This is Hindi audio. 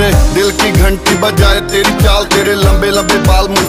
मेरे दिल की घंटी बजाए तेरी चाल तेरे लंबे लंबे बाल मुझ